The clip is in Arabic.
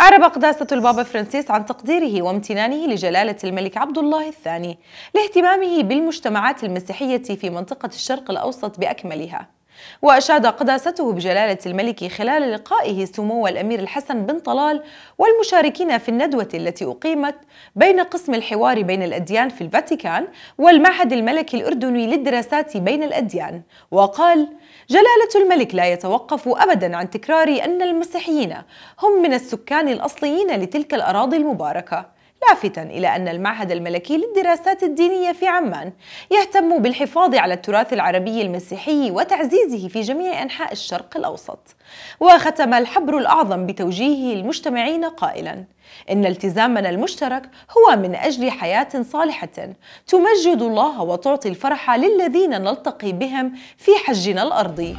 أعرب قداسة البابا فرانسيس عن تقديره وامتنانه لجلالة الملك عبد الله الثاني لاهتمامه بالمجتمعات المسيحية في منطقة الشرق الأوسط بأكملها. وأشاد قداسته بجلالة الملك خلال لقائه سمو الأمير الحسن بن طلال والمشاركين في الندوة التي أقيمت بين قسم الحوار بين الأديان في الفاتيكان والمعهد الملكي الأردني للدراسات بين الأديان. وقال جلالة الملك لا يتوقف أبدا عن تكرار أن المسيحيين هم من السكان الأصليين لتلك الأراضي المباركة. لافتا إلى أن المعهد الملكي للدراسات الدينية في عمان يهتم بالحفاظ على التراث العربي المسيحي وتعزيزه في جميع أنحاء الشرق الأوسط. وختم الحبر الأعظم بتوجيهه المجتمعين قائلا إن التزامنا المشترك هو من أجل حياة صالحة تمجد الله وتعطي الفرح للذين نلتقي بهم في حجنا الأرضي.